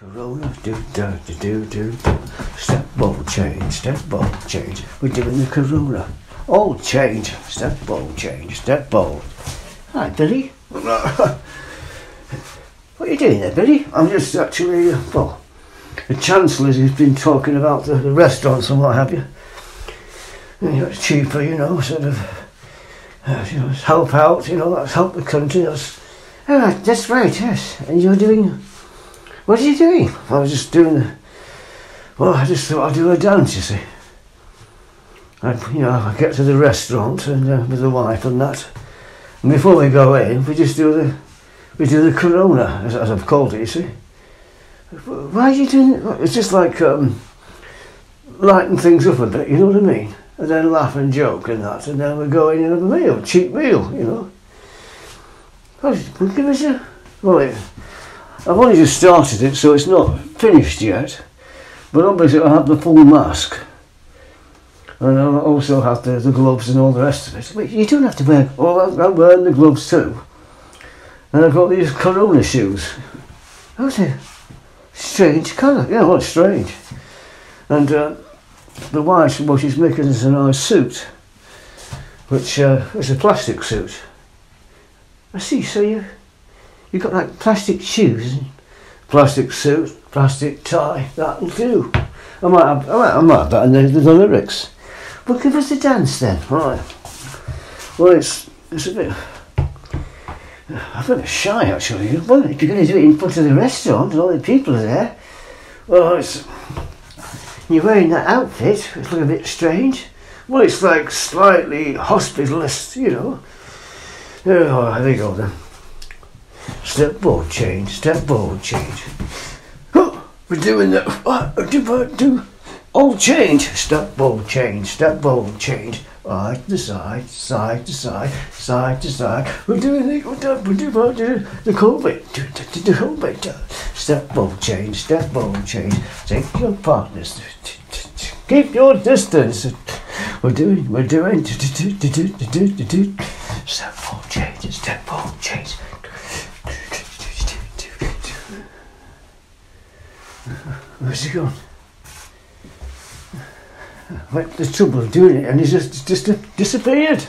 Corona, do do do do do. Step ball change, step ball change. We're doing the Corona. All change, step ball change, step ball. Hi, Billy. what are you doing there, Billy? I'm just actually, uh, well, the Chancellor's has been talking about the, the restaurants and what have you. You know, it's cheaper, you know, sort of, uh, you know, help out, you know, that's help the country. That's, oh, that's right, yes. And you're doing what are you doing? I was just doing the. Well, I just thought I'd do a dance, you see. I, you know, I get to the restaurant and uh, with the wife and that. And before we go in, we just do the. We do the Corona, as, as I've called it, you see. Why are you doing it? It's just like um, lighten things up a bit, you know what I mean? And then laugh and joke and that, and then we go in and have a meal, cheap meal, you know. Well, give us a. Well, it, I've only just started it, so it's not finished yet. But obviously I have the full mask. And I also have the, the gloves and all the rest of it. But you don't have to wear, oh, I'm wearing the gloves too. And I've got these Corona shoes. How's a strange colour. Yeah, well, strange. And uh, the wife, well, she's making us a nice suit, which uh, is a plastic suit. I see, so you You've got like plastic shoes, plastic suit, plastic tie. That'll do. I might have, I might, I might have that in the, the lyrics. But give us a dance then. Right. Well, it's it's a bit. I'm a bit shy actually. Well, if you're going to do it in front of the restaurant and all the people are there, well, it's. You're wearing that outfit, it's looking a bit strange. Well, it's like slightly hospitalist, you know. Oh, there you go then. Step forward change, step forward change. Oh, we're doing the? Do, do all change. Step forward change, step forward change. Side to side, side to side, side to side. We're doing the we're doing, we're doing the COVID, Do, do, the COVID. Step forward change, step forward change. Take your partners. Keep your distance. We're doing, we're doing. Step forward change, step forward Where's he gone? What the trouble of doing it and he's just, just disappeared.